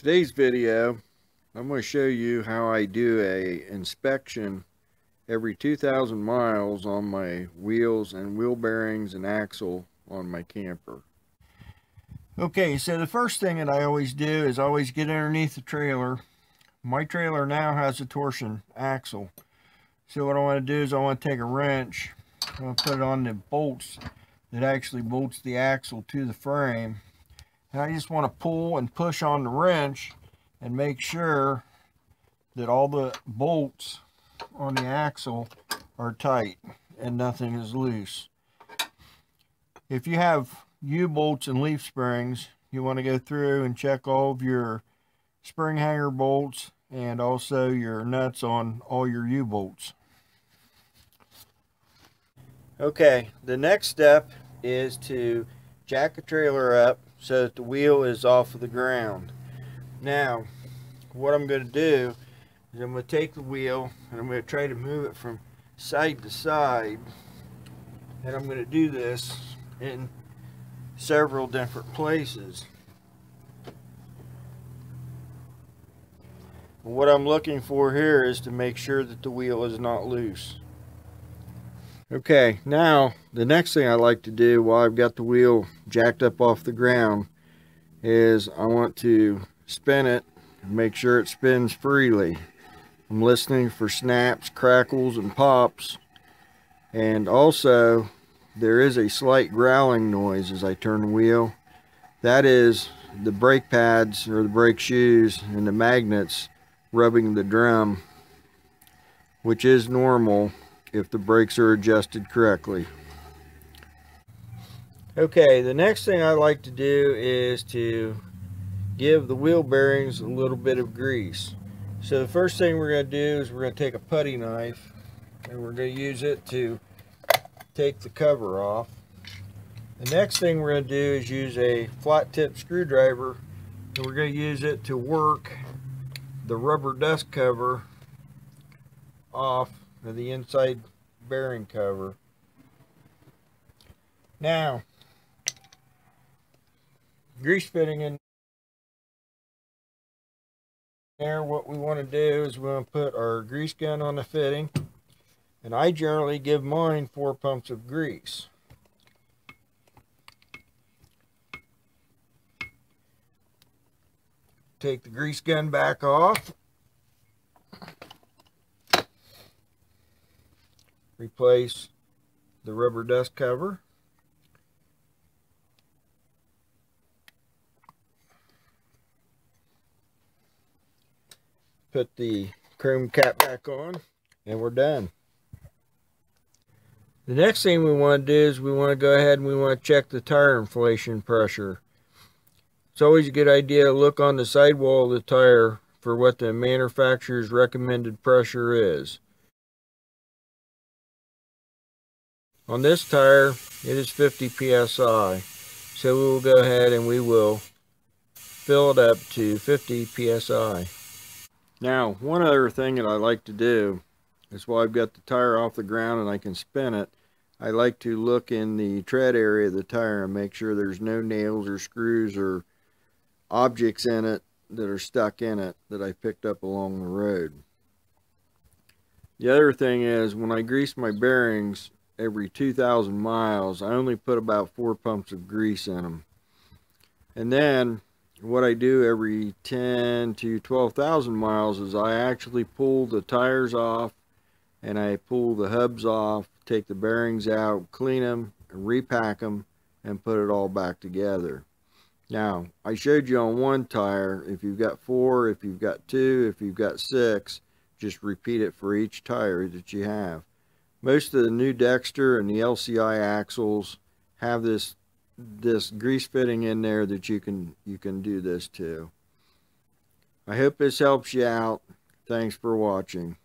Today's video, I'm going to show you how I do a inspection every 2,000 miles on my wheels and wheel bearings and axle on my camper. Okay, so the first thing that I always do is always get underneath the trailer. My trailer now has a torsion axle. So what I want to do is I want to take a wrench, I'm put it on the bolts that actually bolts the axle to the frame and I just want to pull and push on the wrench and make sure that all the bolts on the axle are tight and nothing is loose. If you have U-bolts and leaf springs, you want to go through and check all of your spring hanger bolts and also your nuts on all your U-bolts. Okay, the next step is to jack a trailer up so that the wheel is off of the ground. Now, what I'm going to do is I'm going to take the wheel and I'm going to try to move it from side to side. And I'm going to do this in several different places. What I'm looking for here is to make sure that the wheel is not loose. Okay, now the next thing I like to do while I've got the wheel jacked up off the ground is I want to spin it and make sure it spins freely. I'm listening for snaps, crackles, and pops. And also, there is a slight growling noise as I turn the wheel. That is the brake pads or the brake shoes and the magnets rubbing the drum, which is normal if the brakes are adjusted correctly. Okay, the next thing I like to do is to give the wheel bearings a little bit of grease. So the first thing we're going to do is we're going to take a putty knife and we're going to use it to take the cover off. The next thing we're going to do is use a flat tip screwdriver and we're going to use it to work the rubber dust cover off of the inside bearing cover. Now, grease fitting in there, what we want to do is we want to put our grease gun on the fitting. And I generally give mine four pumps of grease. Take the grease gun back off. Replace the rubber dust cover. Put the chrome cap back on and we're done. The next thing we want to do is we want to go ahead and we want to check the tire inflation pressure. It's always a good idea to look on the sidewall of the tire for what the manufacturer's recommended pressure is. On this tire, it is 50 psi. So we will go ahead and we will fill it up to 50 psi. Now, one other thing that I like to do is while I've got the tire off the ground and I can spin it, I like to look in the tread area of the tire and make sure there's no nails or screws or objects in it that are stuck in it that I picked up along the road. The other thing is when I grease my bearings, every 2,000 miles, I only put about four pumps of grease in them. And then what I do every 10 to 12,000 miles is I actually pull the tires off and I pull the hubs off, take the bearings out, clean them, repack them, and put it all back together. Now, I showed you on one tire, if you've got four, if you've got two, if you've got six, just repeat it for each tire that you have most of the new Dexter and the LCI axles have this this grease fitting in there that you can you can do this to. I hope this helps you out. Thanks for watching.